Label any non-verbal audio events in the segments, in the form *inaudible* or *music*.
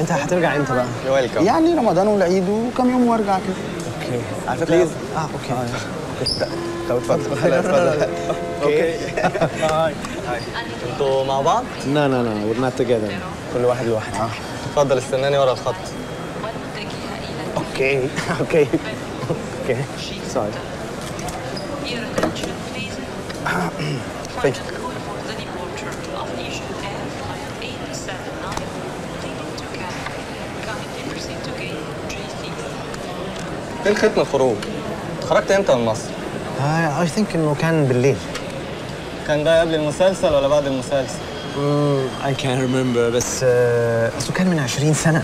انت هترجع إمتى بقى؟ ويلكم يعني رمضان والعيد وكم يوم وارجع كده. okay. على فكره please آه okay. *laughs* طب اتفضل. اتفضل. okay. *laughs* أنتوا مع بعض؟ لا لا لا we're not together. كل واحد لوحده. اتفضل استناني ورا الخط. okay. *laughs* okay. okay. sorry. Thank Final فين ختم الخروج؟ خرجت إمتى من مصر؟ I think إنه كان بالليل كان ده قبل المسلسل ولا بعد المسلسل؟ اي كان ريمبر بس آه، اصله كان من 20 سنة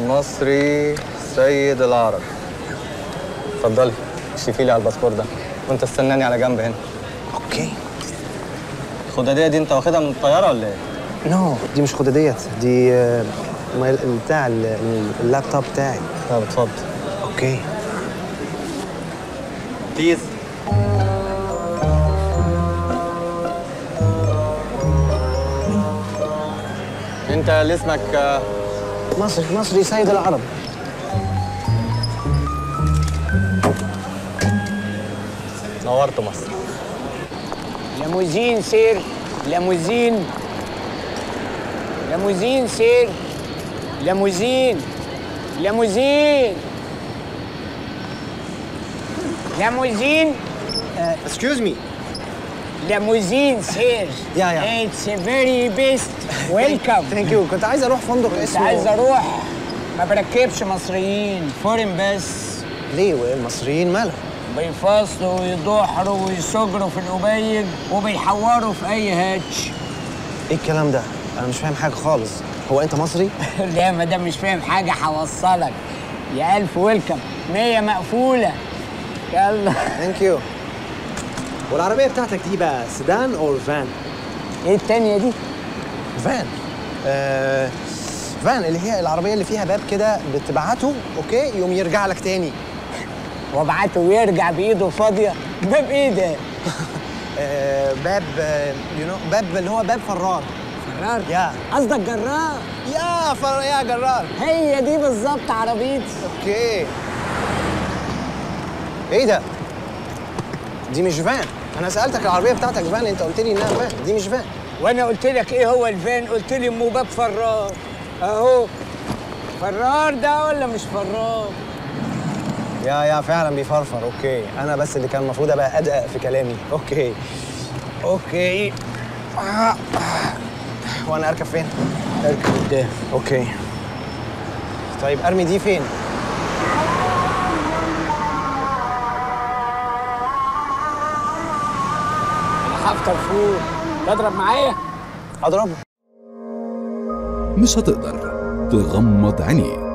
مصري سيد العرب اتفضلي شوفي لي على الباسبور ده وأنت استناني على جنب هنا okay الخدادية دي أنت واخدها من الطيارة ولا إيه؟ no دي مش خداديت دي آه، بتاع ال- اللابتوب بتاعي طب اتفضل okay please انت اللي اسمك آه، مصري مصري سيد العرب. نورت مصر. limousine sir limousine. limousine sir limousine. limousine. limousine excuse me limousine sir Yeah, yeah. it's very best welcome thank you كنت عايز أروح فندق كنت اسمه عايز أروح. ما بركبش مصريين. foreign بس ليه؟ والمصريين مالهم. بيفاصلوا ويضحروا ويسجروا في القبيل وبيحوروا في أي هاتش. إيه الكلام ده؟ أنا مش فاهم حاجة خالص. هو أنت مصري؟ *laughs* لا ما دام مش فاهم حاجة هوصلك. يا ألف welcome مية مقفولة. يلا. thank you والعربية بتاعتك دي بقى sedan or van إيه التانية دي؟ فان آه فان اللي هي العربية اللي فيها باب كده بتبعته okay يوم يرجع لك تاني. *laughs* وابعته ويرجع بإيده فاضية. باب إيه ده؟ *laughs* آه باب you know باب اللي هو باب فرار. جرار يا قصدك جرار يا فر يا جرار هي دي بالظبط عربيتي. okay. إيه ده؟ دي مش فان. أنا سألتك العربية بتاعتك فان انت قلت لي انها فان. دي مش فان. وأنا قلت لك إيه هو الفان؟ قلت لي ام باب فرار. اهو. فرار ده ولا مش فرار؟ yeah yeah فعلا بيفرفر. okay. أنا بس اللي كان المفروض ابقى ادقق في كلامي. okay. okay. آه. وأنا اركب فين؟ اركب قدام. okay. طيب ارمي دي فين؟ هفطر فول تضرب معايا؟ اضرب مش هتقدر تغمض عينيك.